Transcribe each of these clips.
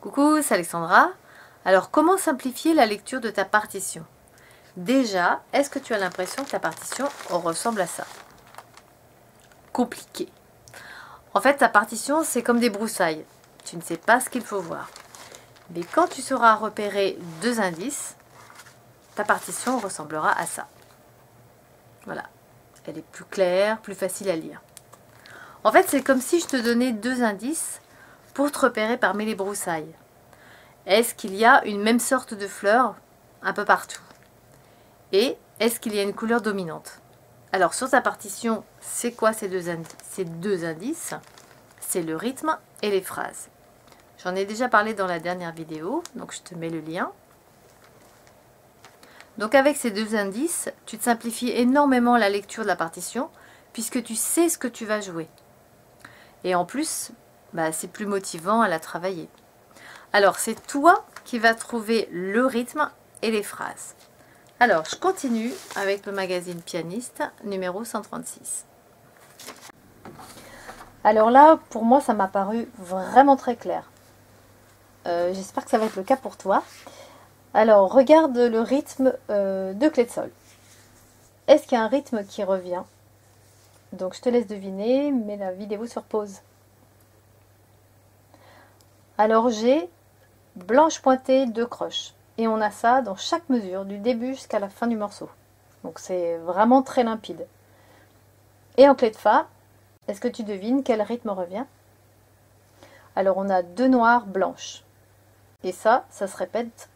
Coucou, c'est Alexandra. Alors, comment simplifier la lecture de ta partition? Déjà, est-ce que tu as l'impression que ta partition ressemble à ça? Compliqué. En fait, ta partition, c'est comme des broussailles. Tu ne sais pas ce qu'il faut voir. Mais quand tu sauras repérer deux indices, ta partition ressemblera à ça. Voilà. Elle est plus claire, plus facile à lire. En fait, c'est comme si je te donnais deux indices pour te repérer parmi les broussailles. Est-ce qu'il y a une même sorte de fleur un peu partout? Et est-ce qu'il y a une couleur dominante? Alors sur ta partition, c'est quoi ces deux, ces deux indices? C'est le rythme et les phrases. J'en ai déjà parlé dans la dernière vidéo, donc je te mets le lien. Donc avec ces deux indices, tu te simplifies énormément la lecture de la partition puisque tu sais ce que tu vas jouer. Et en plus, bah, c'est plus motivant à la travailler. Alors c'est toi qui vas trouver le rythme et les phrases. Alors je continue avec le magazine Pianiste numéro 136. Alors là, pour moi, ça m'a paru vraiment très clair. Euh, j'espère que ça va être le cas pour toi. Alors, regarde le rythme euh, de clé de sol. Est-ce qu'il y a un rythme qui revient? Donc, je te laisse deviner, mais la vidéo sur pause. Alors, j'ai blanche pointée, deux croches. Et on a ça dans chaque mesure, du début jusqu'à la fin du morceau. Donc, c'est vraiment très limpide. Et en clé de Fa, est-ce que tu devines quel rythme revient? Alors, on a deux noires blanches. Et ça, ça se répète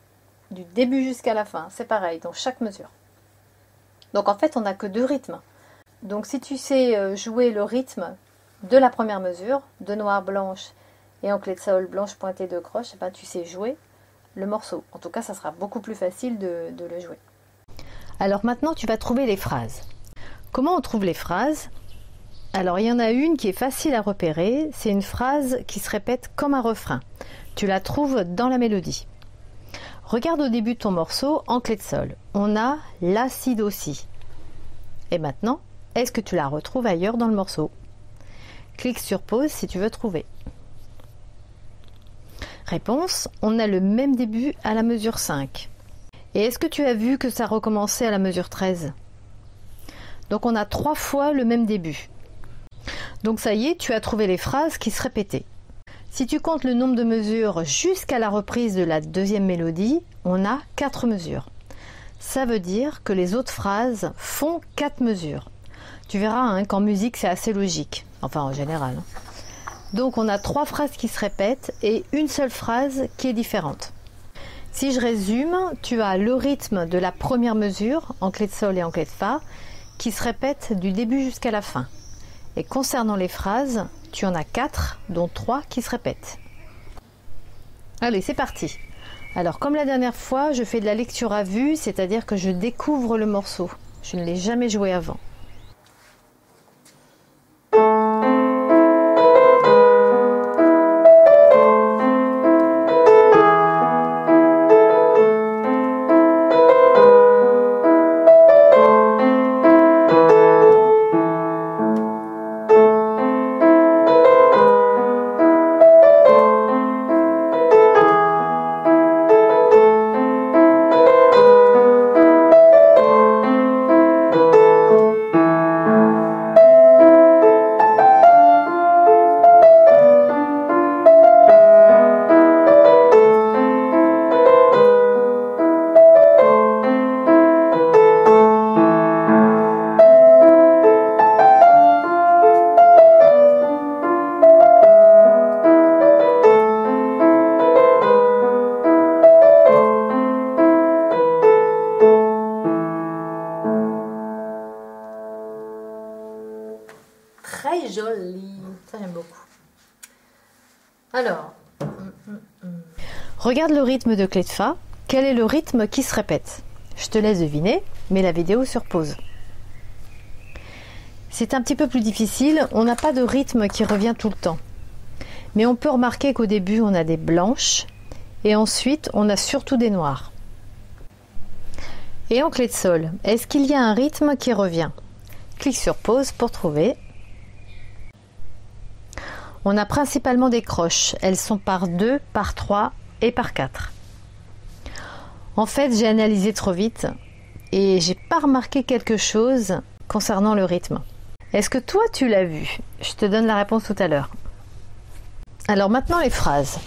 du début jusqu'à la fin. C'est pareil, dans chaque mesure. Donc en fait, on n'a que deux rythmes. Donc si tu sais euh, jouer le rythme de la première mesure, de noir blanche et en clé de sol blanche pointée de croche, eh ben, tu sais jouer le morceau. En tout cas, ça sera beaucoup plus facile de, de le jouer. Alors maintenant, tu vas trouver les phrases. Comment on trouve les phrases? Alors il y en a une qui est facile à repérer, c'est une phrase qui se répète comme un refrain. Tu la trouves dans la mélodie. Regarde au début de ton morceau en clé de sol. On a la si do si. Et maintenant, est-ce que tu la retrouves ailleurs dans le morceau? Clique sur pause si tu veux trouver. Réponse, on a le même début à la mesure 5. Et est-ce que tu as vu que ça recommençait à la mesure 13 Donc on a trois fois le même début. Donc ça y est, tu as trouvé les phrases qui se répétaient. Si tu comptes le nombre de mesures jusqu'à la reprise de la deuxième mélodie, on a 4 mesures. Ça veut dire que les autres phrases font 4 mesures. Tu verras hein, qu'en musique c'est assez logique, enfin en général. Donc on a trois phrases qui se répètent et une seule phrase qui est différente. Si je résume, tu as le rythme de la première mesure en clé de sol et en clé de fa qui se répète du début jusqu'à la fin. Et concernant les phrases, tu en as 4, dont 3 qui se répètent. Allez, c'est parti. Alors, comme la dernière fois, je fais de la lecture à vue, c'est-à-dire que je découvre le morceau. Je ne l'ai jamais joué avant. Alors. Regarde le rythme de clé de Fa. Quel est le rythme qui se répète? Je te laisse deviner, mais la vidéo sur pause. C'est un petit peu plus difficile, on n'a pas de rythme qui revient tout le temps. Mais on peut remarquer qu'au début on a des blanches et ensuite on a surtout des noirs. Et en clé de sol, est-ce qu'il y a un rythme qui revient? Clique sur pause pour trouver On a principalement des croches. Elles sont par 2, par 3 et par 4. En fait, j'ai analysé trop vite et j'ai pas remarqué quelque chose concernant le rythme. Est-ce que toi tu l'as vu? Je te donne la réponse tout à l'heure. Alors maintenant les phrases.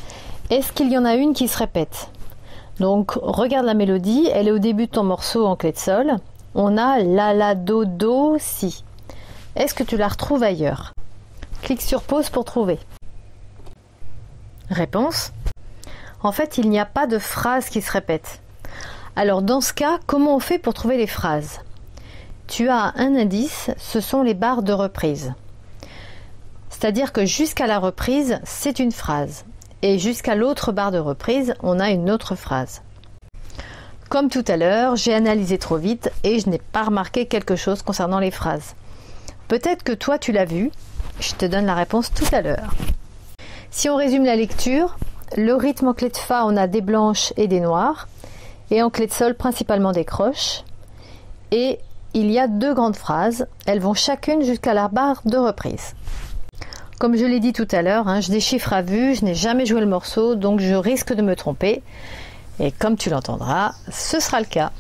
Est-ce qu'il y en a une qui se répète? Donc regarde la mélodie, elle est au début de ton morceau en clé de sol. On a la la do do si. Est-ce que tu la retrouves ailleurs? Clique sur pause pour trouver. Réponse En fait, il n'y a pas de phrase qui se répète. Alors dans ce cas, comment on fait pour trouver les phrases? Tu as un indice, ce sont les barres de reprise. C'est-à-dire que jusqu'à la reprise, c'est une phrase. Et jusqu'à l'autre barre de reprise, on a une autre phrase. Comme tout à l'heure, j'ai analysé trop vite et je n'ai pas remarqué quelque chose concernant les phrases. Peut-être que toi tu l'as vu, je te donne la réponse tout à l'heure. Si on résume la lecture, le rythme en clé de Fa, on a des blanches et des noires, et en clé de Sol principalement des croches. Et il y a deux grandes phrases, elles vont chacune jusqu'à la barre de reprise. Comme je l'ai dit tout à l'heure, hein, je déchiffre à vue, je n'ai jamais joué le morceau, donc je risque de me tromper. Et comme tu l'entendras, ce sera le cas.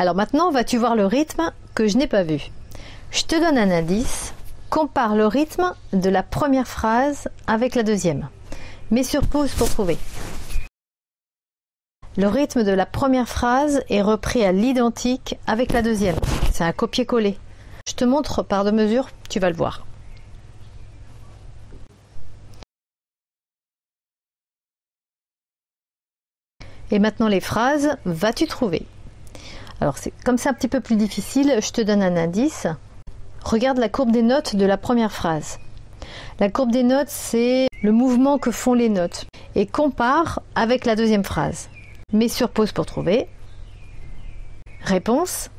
Alors maintenant, vas-tu voir le rythme que je n'ai pas vu? Je te donne un indice. Compare le rythme de la première phrase avec la deuxième. Mets sur pause pour trouver. Le rythme de la première phrase est repris à l'identique avec la deuxième. C'est un copier-coller. Je te montre par deux mesures, tu vas le voir. Et maintenant les phrases, vas-tu trouver? Alors, comme c'est un petit peu plus difficile, je te donne un indice. Regarde la courbe des notes de la première phrase. La courbe des notes, c'est le mouvement que font les notes. Et compare avec la deuxième phrase. Mets sur pause pour trouver. Réponse.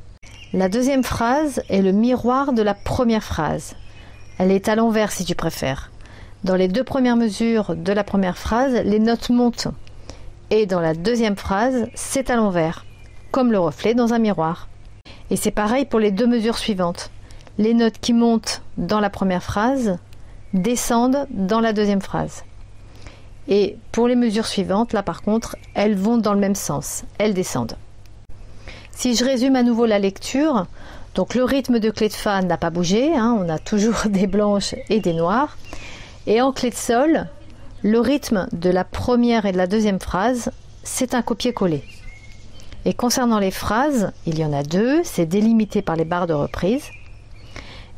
La deuxième phrase est le miroir de la première phrase. Elle est à l'envers si tu préfères. Dans les deux premières mesures de la première phrase, les notes montent. Et dans la deuxième phrase, c'est à l'envers comme le reflet dans un miroir. Et c'est pareil pour les deux mesures suivantes. Les notes qui montent dans la première phrase descendent dans la deuxième phrase. Et pour les mesures suivantes, là par contre, elles vont dans le même sens, elles descendent. Si je résume à nouveau la lecture, donc le rythme de clé de Fa n'a pas bougé, hein, on a toujours des blanches et des noires. Et en clé de Sol, le rythme de la première et de la deuxième phrase, c'est un copier-coller. Et concernant les phrases, il y en a deux, c'est délimité par les barres de reprise.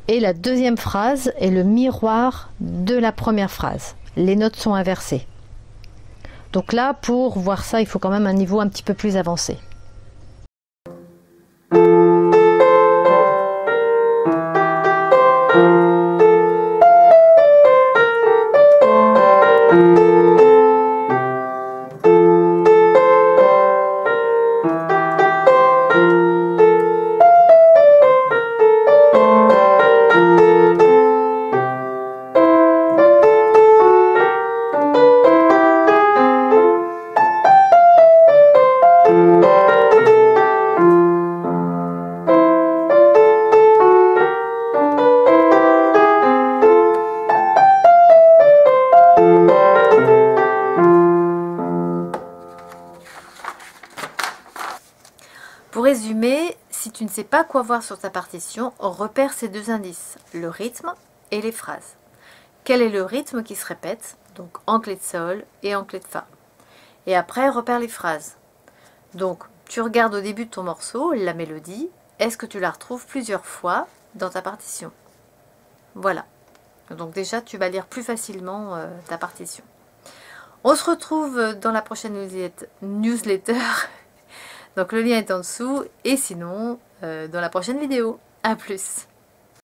Et la deuxième phrase est le miroir de la première phrase. Les notes sont inversées. Donc là, pour voir ça, il faut quand même un niveau un petit peu plus avancé. Pour résumer, si tu ne sais pas quoi voir sur ta partition, repère ces deux indices, le rythme et les phrases. Quel est le rythme qui se répète, donc en clé de sol et en clé de fa? Et après, repère les phrases. Donc, tu regardes au début de ton morceau la mélodie. Est-ce que tu la retrouves plusieurs fois dans ta partition? Voilà. Donc déjà, tu vas lire plus facilement euh, ta partition. On se retrouve dans la prochaine newsletter. Donc le lien est en dessous. Et sinon, euh, dans la prochaine vidéo. A plus